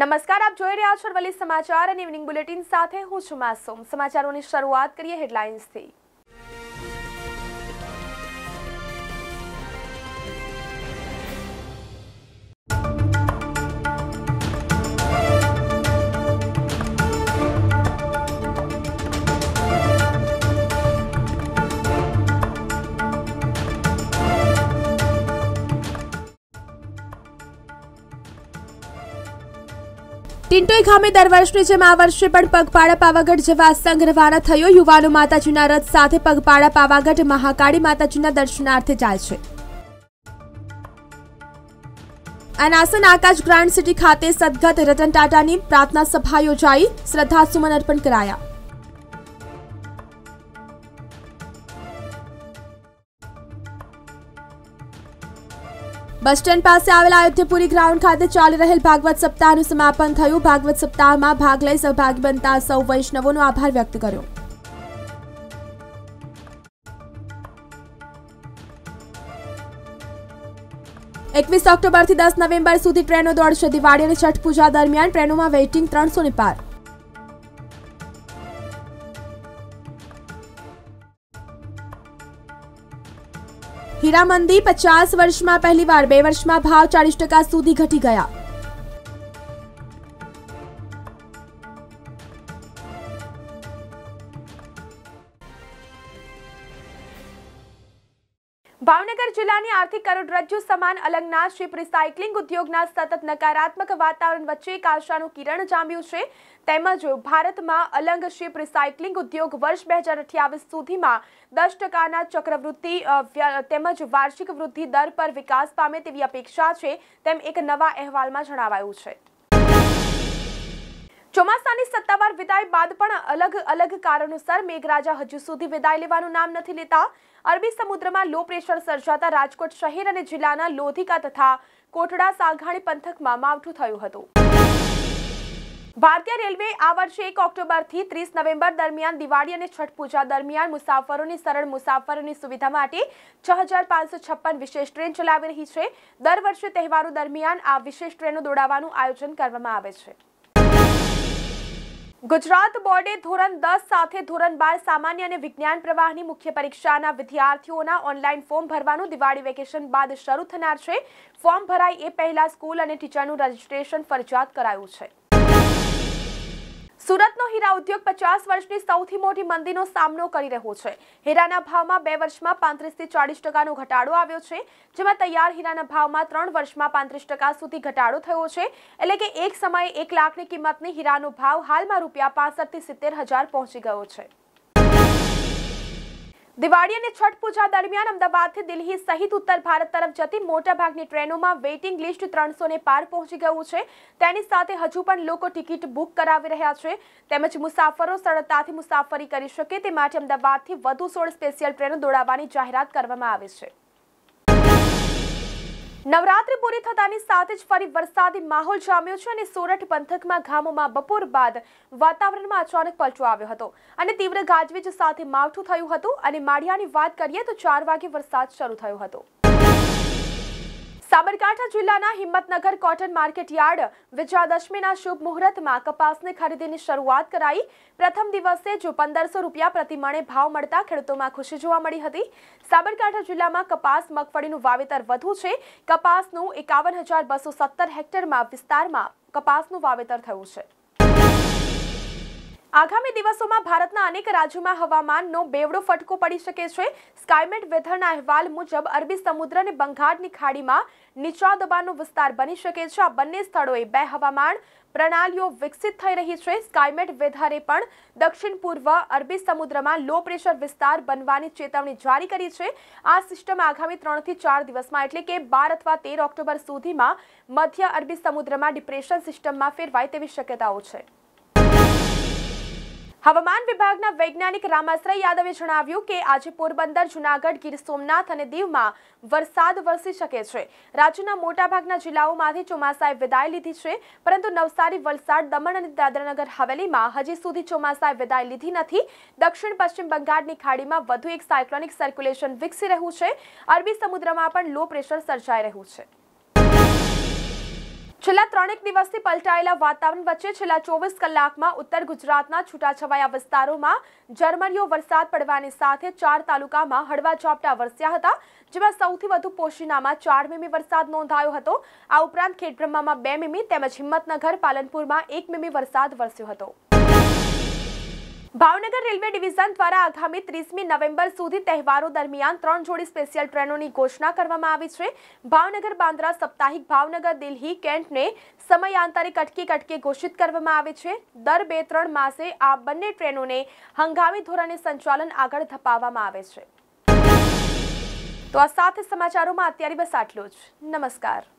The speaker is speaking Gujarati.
નમસ્કાર, આપ જોઈ રહ્યા છો અરવલ્લી સમાચાર અને ઇવનિંગ બુલેટિન સાથે હું છું માસુમ. સમાચારોની શરૂઆત કરીએ હેડલાઇન્સથી. ટિન્ટોઈ ગામે દર વર્ષની જેમ આ વર્ષે પણ પગપાળા પાવાગઢ જવા સંઘ રવાના થયો. યુવાનો માતાજીના રથ સાથે પગપાળા પાવાગઢ મહાકાળી માતાજીના દર્શનાર્થે જાય છે. અનાસન આકાશ ગ્રાન્ડ સિટી ખાતે સદગત રતન ટાટાની પ્રાર્થના સભા યોજાઈ. શ્રદ્ધાસુમન અર્પણ કરાયા. બસ સ્ટેન્ડ પાસે આવેલા અયોધ્યાપુરી ગ્રાઉન્ડ ખાતે ચાલી રહેલ ભાગવત સપ્તાહનું સમાપન થયું. ભાગવત સપ્તાહમાં ભાગ લઈ સહભાગી બનતા સૌ વૈષ્ણવોનો આભાર વ્યક્ત કર્યો. એકવીસ ઓક્ટોબરથી દસ નવેમ્બર સુધી ટ્રેનો દોડશે દિવાળી અને છઠ પૂજા દરમિયાન ટ્રેનોમાં વેઇટિંગ ત્રણસો ને પાર. હીરામંદી પચાસ વર્ષમાં પહેલીવાર બે વર્ષમાં ભાવ ચાલીસ ટકા સુધી ઘટી ગયા. ભાવનગર જિલ્લાની આર્થિક કરોડરજ્જુ સમાન અલંગના શિપ રિસાયકલિંગ ઉદ્યોગના સતત નકારાત્મક વાતાવરણ વચ્ચે એક આશાનું કિરણ જામ્યું છે. તેમજ ભારતમાં અલંગ શિપ રિસાયકલિંગ ઉદ્યોગ વર્ષ બે હજાર અઠ્યાવીસ સુધીમાં દસ ટકાના ચક્રવૃદ્ધિ તેમજ વાર્ષિક વૃદ્ધિ દર પર વિકાસ પામે તેવી અપેક્ષા છે, તેમ એક નવા અહેવાલમાં જણાવાયું છે. ચોમાસાની સત્તાવાર વિદાય બાદ પણ અલગ અલગ કારણોસર મેઘરાજા હજુ સુધી વિદાય લેવાનું નામ નથી લેતા. અરબી સમુદ્રમાં લો પ્રેશર સર્જાતા રાજકોટ શહેર અને જિલ્લાના લોધિકા તથા કોટડા સાંઘાણી પંથકમાં માવઠું થયું હતું. ભારતીય રેલવે આ વર્ષે એક ઓક્ટોબરથી ત્રીસ નવેમ્બર દરમિયાન દિવાળી અને છઠ પૂજા દરમિયાન મુસાફરોની સરળ મુસાફરોની સુવિધા માટે છ વિશેષ ટ્રેન ચલાવી રહી છે. દર વર્ષે તહેવારો દરમિયાન આ વિશેષ ટ્રેનો દોડાવવાનું આયોજન કરવામાં આવે છે. ગુજરાત બોર્ડે ધોરણ દસ સાથે ધોરણ બાર સામાન્ય અને વિજ્ઞાન પ્રવાહની મુખ્ય પરીક્ષાના વિદ્યાર્થીઓના ઓનલાઈન ફોર્મ ભરવાનું દિવાળી વેકેશન બાદ શરૂ થનાર છે. ફોર્મ ભરાય એ પહેલા સ્કૂલ અને ટીચરનું રજીસ્ટ્રેશન ફરજિયાત કરાયું છે. સુરતનો હીરા ઉદ્યોગ પચાસ વર્ષની સૌથી મોટી મંદીનો સામનો કરી રહ્યો છે. હીરાના ભાવમાં બે વર્ષમાં પાંત્રીસથી ચાલીસ ટકાનો ઘટાડો આવ્યો છે. જેમાં તૈયાર હીરાના ભાવમાં ત્રણ વર્ષમાં પાંત્રીસ ટકા સુધી ઘટાડો થયો છે. એટલે કે એક સમયે એક લાખની કિંમતની હીરાનો ભાવ હાલમાં રૂપિયા પાસઠથી સિત્તેર હજાર પહોંચી ગયો છે. દિવાળી અને છઠ પૂજા દરમિયાન અમદાવાદથી દિલ્હી સહિત ઉત્તર ભારત તરફ જતી મોટાભાગની ટ્રેનોમાં વેઇટિંગ લિસ્ટ ત્રણસો ને પાર પહોંચી ગયું છે. તેની સાથે હજુ પણ લોકો ટિકિટ બુક કરાવી રહ્યા છે. તેમજ મુસાફરો સરળતાથી મુસાફરી કરી શકે તે માટે અમદાવાદથી વધુ સોળ સ્પેશિયલ ટ્રેનો દોડાવવાની જાહેરાત કરવામાં આવી છે. નવરાત્રી પૂરી થતાની સાથે જ ફરી વરસાદી માહોલ જામ્યો છે અને સોરઠ પંથકમાં ગામોમાં બપોર બાદ વાતાવરણમાં અચાનક પલટો આવ્યો હતો અને તીવ્ર ગાજવીજ સાથે માવઠું થયું હતું. અને માળિયાની વાત કરીએ તો ચાર વાગે વરસાદ શરૂ થયો હતો. સાબરકાંઠા જિલ્લાના હિંમતનગર કોટન માર્કેટ યાર્ડ વિજયાદશમીના શુભ મુહૂર્તમાં કપાસની ખરીદીની શરૂઆત કરાઈ. પ્રથમ દિવસે જો પંદરસો રૂપિયા પ્રતિ મણે ભાવ મળતા ખેડૂતોમાં ખુશી જોવા મળી હતી. સાબરકાંઠા જિલ્લામાં કપાસ, મગફળીનું વાવેતર વધુ છે. કપાસનું એકાવન હેક્ટરમાં વિસ્તારમાં કપાસનું વાવેતર થયું છે. આગામી દિવસોમાં ભારતના અનેક રાજ્યોમાં હવામાનનો બેવડો ફટકો પડી શકે છે. સ્કાયમેટ વેધરના અહેવાલ મુજબ, અરબી સમુદ્ર અને બંગાળની ખાડીમાં નીચા દબાણનો વિસ્તાર બની શકે છે. આ બંને સ્થળોએ બે હવામાન પ્રણાલીઓ વિકસિત થઈ રહી છે. સ્કાયમેટ વેધરે પણ દક્ષિણ પૂર્વ અરબી સમુદ્રમાં લો પ્રેશર વિસ્તાર બનવાની ચેતવણી જારી કરી છે. આ સિસ્ટમ આગામી ત્રણથી ચાર દિવસમાં, એટલે કે બાર અથવા તેર ઓક્ટોબર સુધીમાં મધ્ય અરબી સમુદ્રમાં ડિપ્રેશન સિસ્ટમમાં ફેરવાય તેવી શક્યતાઓ છે. હવામાન વિભાગના વૈજ્ઞાનિક રામાશ્રય યાદવે જણાવ્યું કે આજે પોરબંદર, જુનાગઢ, ગીર સોમનાથ અને દીવમાં વરસાદ વરસી શકે છે. રાજ્યના મોટાભાગના જિલ્લાઓમાંથી ચોમાસાએ વિદાય લીધી છે, પરંતુ નવસારી, વલસાડ, દમણ અને દાદરાનગર હવેલીમાં હજી સુધી ચોમાસાએ વિદાય લીધી નથી. દક્ષિણ પશ્ચિમ બંગાળની ખાડીમાં વધુ એક સાયક્લોનિક સર્ક્યુલેશન વિકસી રહ્યું છે. અરબી સમુદ્રમાં પણ લો પ્રેશર સર્જાઈ રહ્યું છે. છેલ્લા ત્રણેક દિવસથી પલટાયેલા વાતાવરણ વચ્ચે છેલ્લા ચોવીસ કલાકમાં ઉત્તર ગુજરાતના છૂટાછવાયા વિસ્તારોમાં ઝરમરીયો વરસાદ પડવાની સાથે ચાર તાલુકામાં હળવા ઝાપટા વરસ્યા હતા, જેમાં સૌથી વધુ પોશીનામાં ચાર મીમી વરસાદ નોંધાયો હતો. આ ઉપરાંત ખેડબ્રહ્મામાં બે મીમી તેમજ હિંમતનગર, પાલનપુરમાં એક મીમી વરસાદ વરસ્યો હતો. ભાવનગર રેલવે ડિવિઝન દ્વારા આગામી ત્રીસમી નવેમ્બર સુધી તહેવારો દરમિયાન ત્રણ જોડી સ્પેશિયલ ટ્રેનોની ઘોષણા કરવામાં આવી છે. ભાવનગર બાંદ્રા સાપ્તાહિક ભાવનગર દિલ્હી કેન્ટને સમયાંતરે કટકી કટકી ઘોષિત કરવામાં આવે છે. દર બે ત્રણ માસે આ બંને ટ્રેનોને હંગામી ધોરણે સંચાલન આગળ ધપાવવામાં આવે છે. તો આ સાથે સમાચારોમાં અત્યારે બસ આટલું જ. નમસ્કાર.